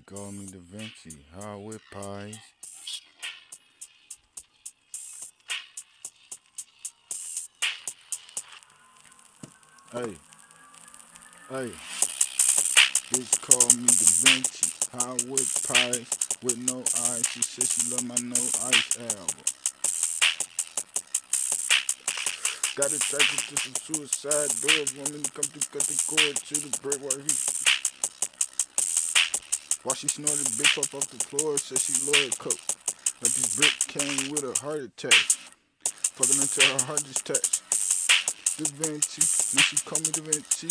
call me Da Vinci, hardwood pies. Hey, hey, bitch call me Da Vinci, hardwood pies with no ice. She said she love my no ice album. Got attracted to some suicide doors. Want me to come to cut the cord to the brick while he. While she snorted bitch off off the floor, said she loyal coke. But this brick came with a heart attack. Fucking until her heart just touched. Da Vinci, now she call me Da Vinci.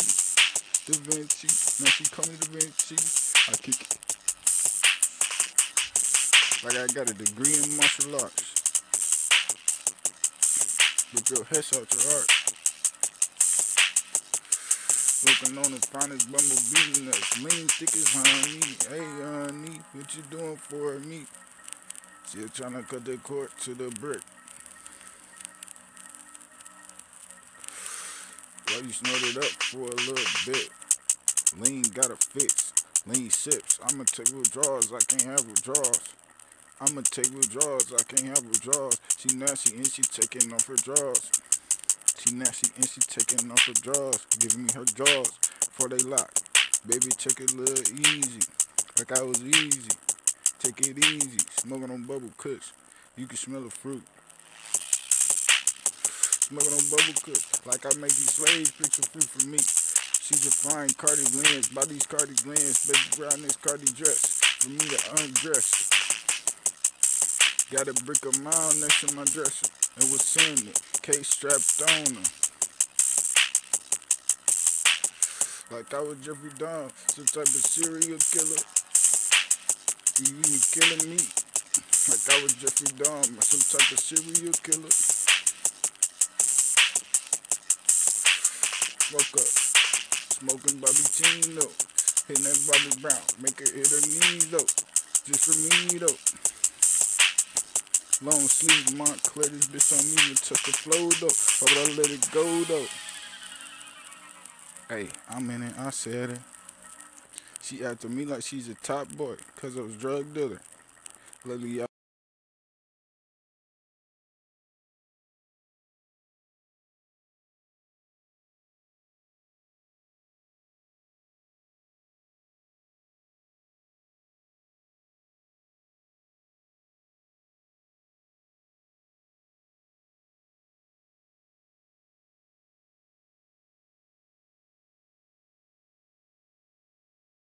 Da Vinci, now she call me Da Vinci. I kick it. Like I got a degree in martial arts. With your head out your heart. Looking on the finest bumblebee nuts. Lean thick as honey. Hey, honey, what you doing for me? Still trying to cut the cord to the brick. Well, you snorted up for a little bit. Lean got a fix. Lean sips. I'ma take withdrawals. I can't have withdrawals. I'ma take withdrawals. I can't have withdrawals. She nasty and she taking off her drawers. She nasty and she taking off her drawers. Giving me her jaws before they lock. Baby, take it a little easy. Like I was easy. Take it easy. Smoking on Bubba Kush. You can smell the fruit. Smoking on Bubba Kush. Like I make these slaves pick some fruit for me. She's a fine Cardi lens. Buy these Cardi lens. Baby, brown this Cardi dress. For me to undress. Got a brick of mile next to my dresser. It was sending. Case strapped on her. Like I was Jeffrey Dahmer, some type of serial killer. You killing me. Like I was Jeffrey Dahmer, some type of serial killer. Smoke up. Smoking Bobby Tino. Hitting that Bobby Brown. Make her hit her knees though. Just for me though. Long sleeve Moncler, this bitch on me to touch the flow though. Why would I let it go though? Hey, I'm in it. I said it. She after me like she's a top boy, cause I was drug dealer. Lately,